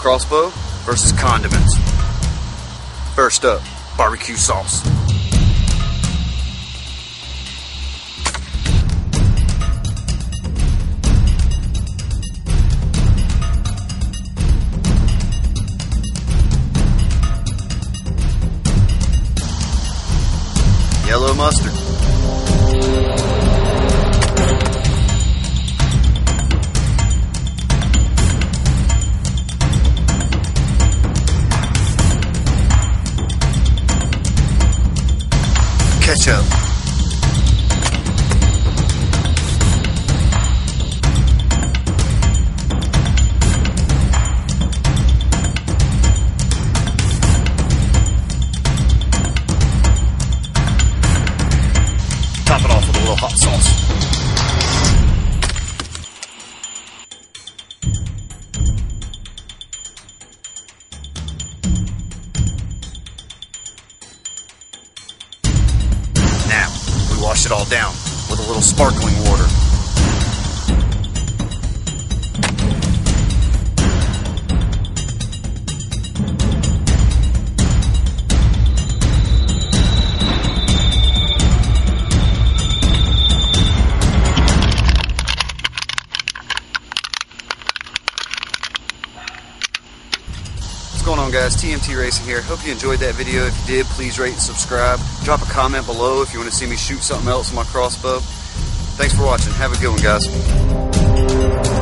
crossbow versus condiments. First up, barbecue sauce. Yellow mustard. Ketchup. Top it off with a little hot sauce. Wash it all down with a little sparkling water. Going on guys? TMT Racing here. Hope you enjoyed that video. If you did, please rate and subscribe. Drop a comment below if you want to see me shoot something else with my crossbow. Thanks for watching. Have a good one guys.